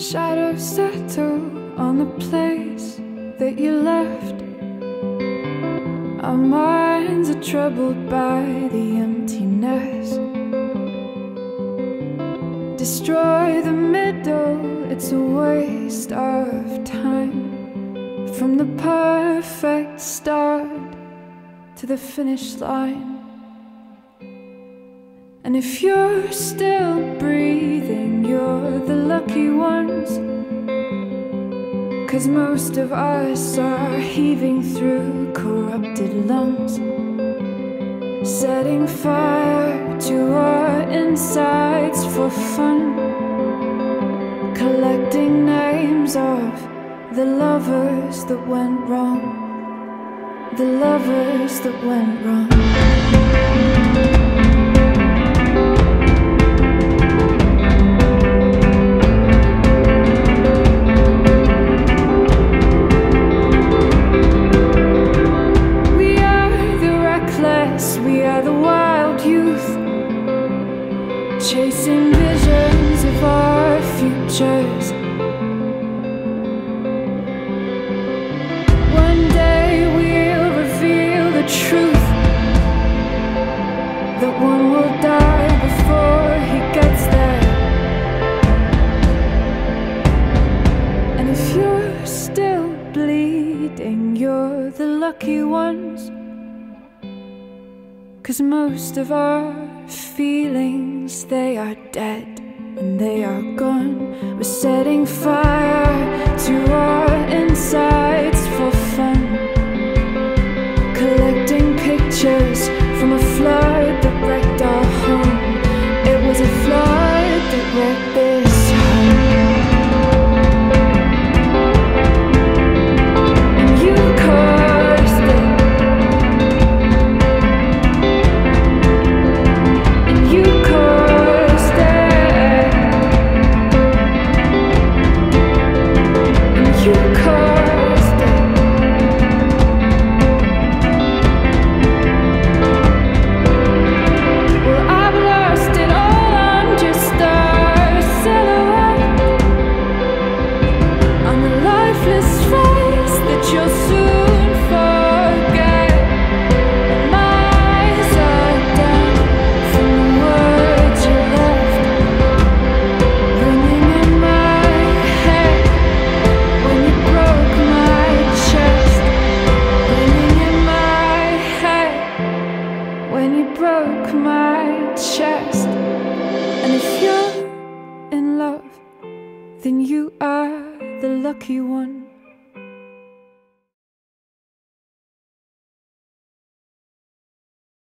Shadows settle on the place that you left. Our minds are troubled by the emptiness. Destroy the middle, it's a waste of time. From the perfect start to the finish line. And if you're still breathing, you're the lucky ones. Cause most of us are heaving through corrupted lungs, setting fire to our insides for fun, collecting names of the lovers that went wrong, the lovers that went wrong. We are the wild youth, chasing visions of our futures. One day we'll reveal the truth that one will die before he gets there. And if you're still bleeding, you're the lucky ones. Cause most of our feelings, they are dead and they are gone. We're setting fire to our insides for fun. Collecting pictures